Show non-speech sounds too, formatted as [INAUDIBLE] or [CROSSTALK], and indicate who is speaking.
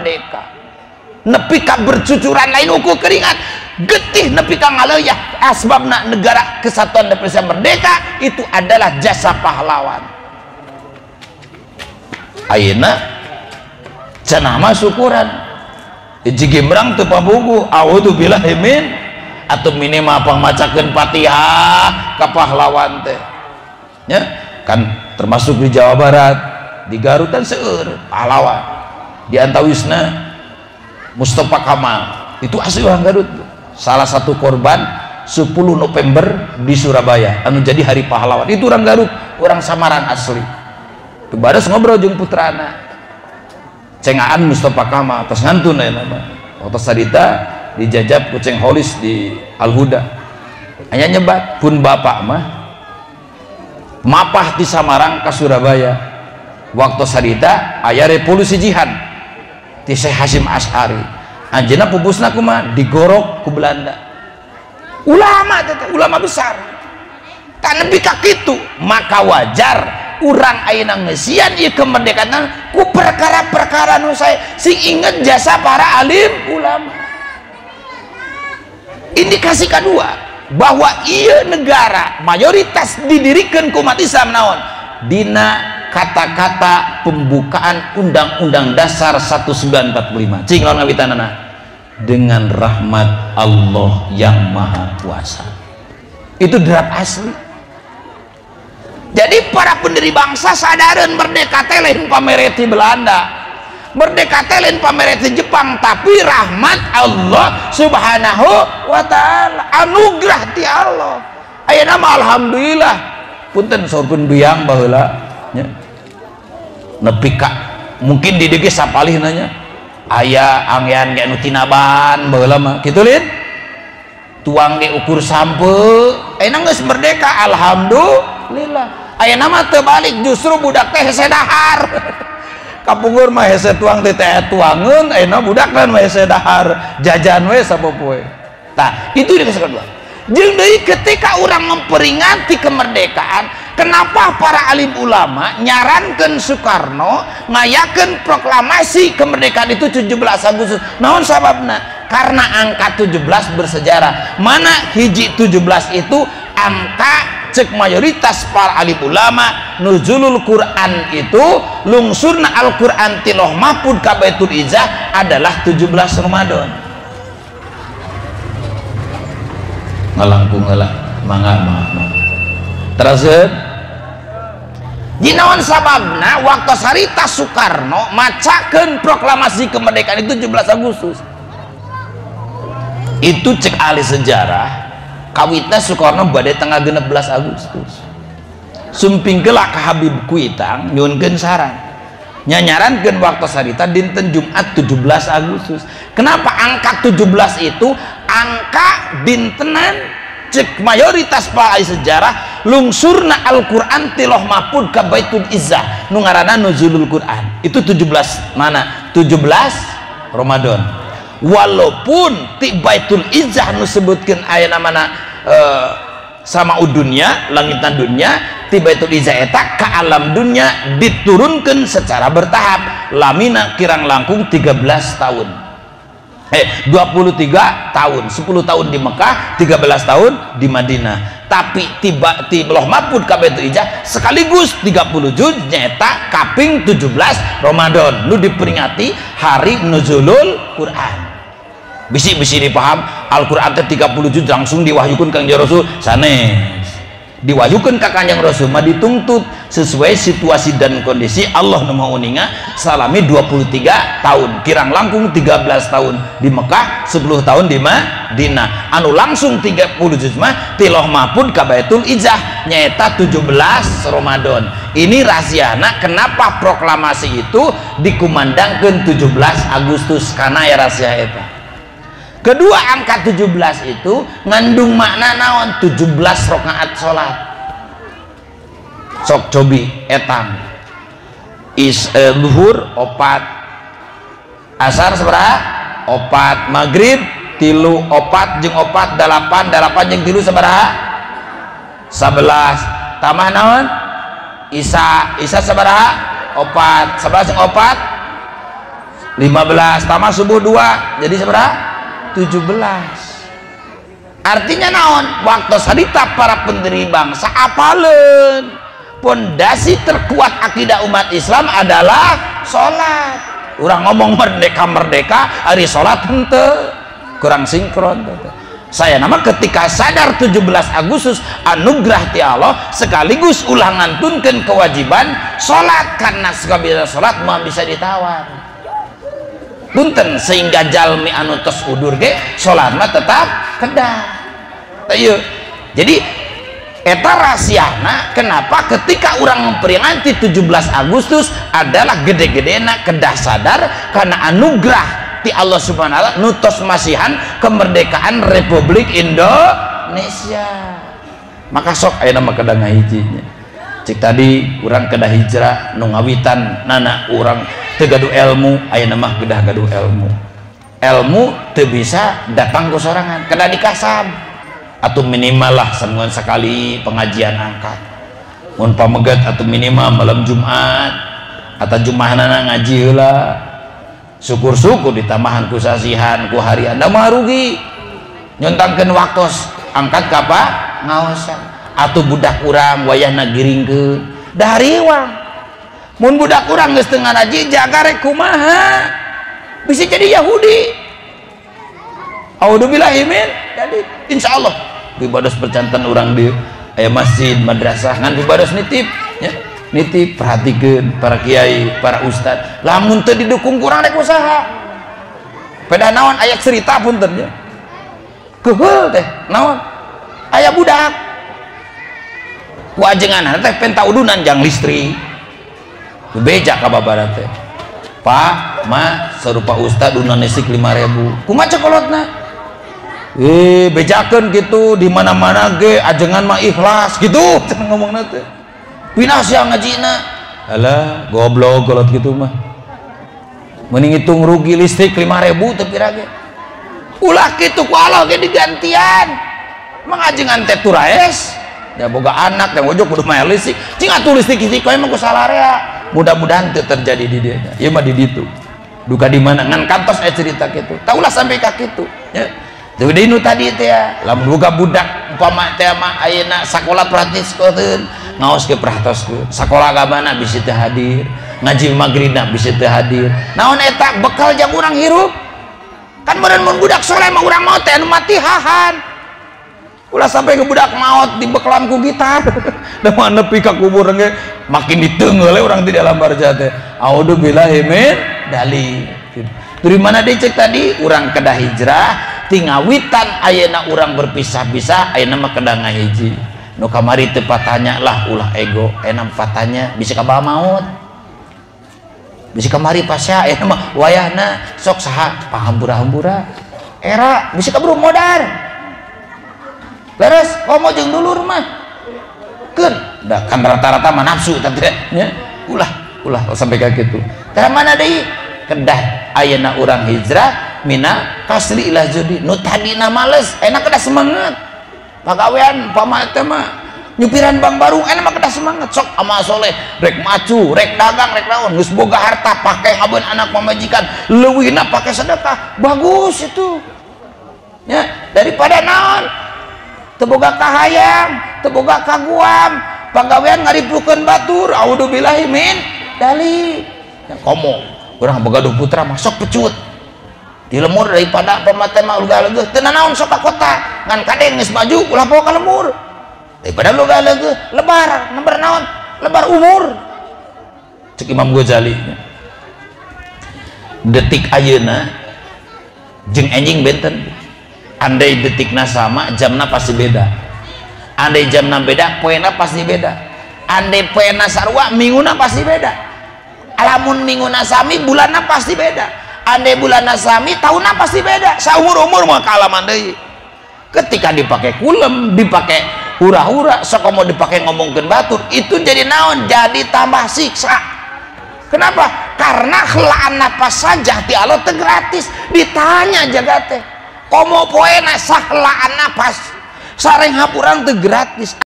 Speaker 1: merdeka nepi ka bercucuran lain uku keringat. Getih nepi ka ngaloyah asbab nak negara kesatuan Indonesia merdeka itu adalah jasa pahlawan. Ayeuna cenah mah syukuran. Jigi merang teu pabugu a'udzu billahi min atau minimal pamacakeun Fatihah ka pahlawan teh. Ya kan termasuk di Jawa Barat di Garut dan seueur pahlawan di antawisna Mustafa Kamal. Itu asli orang Garut. Salah satu korban 10 November di Surabaya. Anu jadi hari pahlawan. Itu orang Garut orang Samaran asli. Kebaras ngobrol jeung putrana cengaan Mustafa Kamal atas ngantun ya nama. Waktu sadita dijajab kucing holis di Al-Huda. Hanya nyebat pun bapak mah mapah di Samarang ke Surabaya. Waktu sadita ayah revolusi jihad di Syekh Hashim Ash'ari. Anjena pupusna kuma digorok ku Belanda. Ulama tete, ulama besar. Tak lebih kak itu. Maka wajar orang ayeuna ngesian ieu kemerdekaan ku perkara-perkara nu saya. Sing inget jasa para alim ulama. Indikasi kedua bahwa ia negara mayoritas didirikan umat Islam naon? Dina kata-kata pembukaan Undang-Undang Dasar 1945 cing lawan ngawitanana dengan rahmat Allah yang Maha Kuasa. Itu draft asli. Jadi para pendiri bangsa sadaran merdeka telen pamereti Belanda. Merdeka telen pamereti Jepang. Tapi rahmat Allah subhanahu wa ta'ala. Anugerah ti Allah. Ayah nama Alhamdulillah. Punten sorpun biang bahula ya. nepi ka mungkin di dege sapalih nanya. Ayah angyan kayak nutinaban mah. Gitu lin? Tuang di ukur sampe. Ayah geus merdeka Alhamdulillah. Ayah nama terbalik justru budak teh sedahar [LAUGHS] kapungur mah hese tuang teh teh tuangeun ayeuna budak kan mah hese dahar. Jajan we sapopoe tah itu dia kedua. Jeung ketika orang memperingati kemerdekaan kenapa para alim ulama nyarankan Soekarno ngayakeun proklamasi kemerdekaan itu 17 Agustus? Naon sababna? Karena angka 17 bersejarah. Mana hiji 17 itu? Angka cek mayoritas para alim ulama nuzulul Quran itu lungsurna Al-Quran tiloh mahfud kabaitul izah adalah 17 Ramadan. Ngalangkung ngalang mangga mangga. Terus Jinawan sababna waktu sarita Soekarno macakan proklamasi kemerdekaan itu 17 Agustus. Itu cek ahli sejarah kawitna Soekarno badai tanggal 16 Agustus. Sumping kelak ke Habib Kuitang nyunkeun saran. Nyanyarankeun waktu sarita dinten Jumat 17 Agustus. Kenapa angka 17 itu? Angka dintenan cek mayoritas para sejarah lungsurna Al-Quran tiloh mapud ke Baitul Izzah. Nungarana nuzulul Quran. Itu 17 mana? 17 Ramadan. Walaupun ti Baitul Izzah nu sebutkeun aya namana uh, sama udunya langitan dunia ti Baitul Izzah eta ke alam dunia diturunkan secara bertahap. Lamina kirang langkung 13 tahun eh 23 tahun 10 tahun di Mekah 13 tahun di Madinah. Tapi tiba tiba loh kabeh itu ijah sekaligus 30 juz nyeta kaping 17 Ramadan. Nu diperingati hari nuzulul Quran. Bisi-bisi dipaham Al-Quran 30 juz langsung diwahyukan kang Rasul. Sanes diwahyukan ke kanjeng Rasul mah dituntut sesuai situasi dan kondisi Allah nama uninga salami 23 tahun kirang langkung 13 tahun di Mekah 10 tahun di Madinah. Anu langsung 30 juz mah tiloh mapun kabaitul ijah nyata 17 Ramadan. Ini rahasiana kenapa proklamasi itu dikumandangkan 17 Agustus karena ya rahasia itu kedua angka 17 itu ngandung makna naon? 17 rakaat salat sok cobi etang is eh, opat. Asar seberapa? Opat. Maghrib tilu opat. Jeng opat delapan delapan jeng tilu seberapa? Sebelas. Tambah naon? Isa. Isa seberapa? Opat. Sebelas jeng opat? 15 tambah subuh 2 jadi seberapa 17 artinya naon? Waktu sadita para pendiri bangsa apalen. Pondasi terkuat akidah umat Islam adalah sholat. Orang ngomong merdeka-merdeka hari sholat hente kurang sinkron saya nama ketika sadar 17 Agustus anugerah ti Allah sekaligus ulangan tunken kewajiban sholat. Karena sekabila sholat mau bisa ditawar punten sehingga jalmi anu tos udur ge mah tetap kedah. Ayo jadi eta rahasiana kenapa ketika orang memperingati 17 Agustus adalah gede-gedena kedah sadar karena anugerah ti Allah subhanahu wa ta'ala nutos masihan kemerdekaan Republik Indonesia. Maka sok ayo nama kedah ngahijinya cik tadi orang kedah hijrah nungawitan nana orang gaduh ilmu aya nama gedah gaduh ilmu. Ilmu tuh bisa datang ke sorangan kena dikasam. Atau minimal lah semuanya sekali pengajian angkat. Mun pamegat atau minimal malam Jumat atau Jumat nana ngaji lah syukur-syukur ditambahan ku sasihan ku harian da mah rugi. Nyontangkeun waktu angkat kapa ngawasan atau budak kurang wayahna giringkeun dari uang mun budak kurang geus teu ngaraji jaga kumaha? Bisa jadi Yahudi. Audzubillahi min jadi insyaallah. Ibadah percantan orang di aya masjid madrasah ngan ibadah nitip ya. Nitip perhatikan para kiai para ustad lamun teu didukung kurang rek usaha. Pada naon ayat cerita pun ya. Keheul teh naon? Aya budak wajengan teh pentaudunan jang listrik beja ka babarat teh. Pak Ma serupa Ustad unan nesik 5000 kumaha cekolotna eh bejakeun gitu di mana-mana ge ajengan mah ikhlas gitu. [LAUGHS] Cenah ngomongna teh. Pindah sia ngajina. Alah goblok kolot gitu mah. Mending hitung rugi listrik 5000 teu pira ge ulah kitu ku Allah digantian. Mangajengan teh turaes ya boga anak dan wojok kudu mayar listrik cing atuh listrik hiji koe mah ku salarea mudah-mudahan itu terjadi di dia. Ya mah di ditu. Duka di mana? Ngan kantos eh cerita gitu taulah sampai kaki itu ya. Tuh dinu tadi itu ya lamun buka budak umpama teh mah ayeuna sakola praktis koteun ngaos ke praktos ke sakola agama bisa teh hadir. Ngaji maghribna bisa teh hadir. Naon eta bekal jang urang hirup? Kan meureun mun budak soleh mah urang mau teh anu matihahan ulah sampai ke budak maut di beklam ku gitar [LAUGHS] dan mana nepi ka kubur ge makin ditenggel orang di dalam barja teh billahi min dali dari mana dicek tadi? Orang kedah hijrah tingawitan ayeuna orang berpisah-pisah ayeuna mah kedah ngahiji nu kamari teu patanya lah ulah ego. Enam patanya bisa ka maut. Bisa kamari pasya [LAUGHS] ayeuna mah wayahna sok saha pahambura-hambura. Era bisa kaburu modar beres komo jeng dulu rumah. Kan dah kan rata-rata mah nafsu tadi ya. Ulah ulah sampai kayak gitu dari mana deh? Kedah ayana orang hijrah mina kasli ilah judi nu tadi males enak kedah semangat. Pagawean pamate mah nyupiran bang baru enak mah kedah semangat. Sok ama soleh rek macu rek dagang rek naon geus boga harta pakai habeun anak pemajikan leuwihna pakai sedekah. Bagus itu. Ya daripada naon teboga kahayang teboga kaguam pagawean ngariplukeun batur. Audzubillahi min dali. Ya komo urang boga putra masuk pecut. Di lemur daripada pematen mah ulah leugeuh teu naon sok kota. Ngan kadeng geus maju ulah bawa ka lemur. Daripada lu leugeuh lebar nomor naon? Lebar umur. Cek Imam Ghazali. Detik ayeuna jeung enjing benten andai detiknya sama jamnya pasti beda. Andai jamnya beda poinnya pasti beda. Andai poinnya sarwa minguna pasti beda. Alamun minguna sami bulannya pasti beda. Andai bulannya sami tahunnya pasti beda. Seumur umur mau kalaman deh ketika dipakai kulem dipakai hura-hura sok mau dipakai ngomongin batur itu jadi naon? Jadi tambah siksa. Kenapa? Karena helaan napas saja di Allah gratis. Ditanya jagatnya komo poe nasah la pas sareng hapuran teu gratis.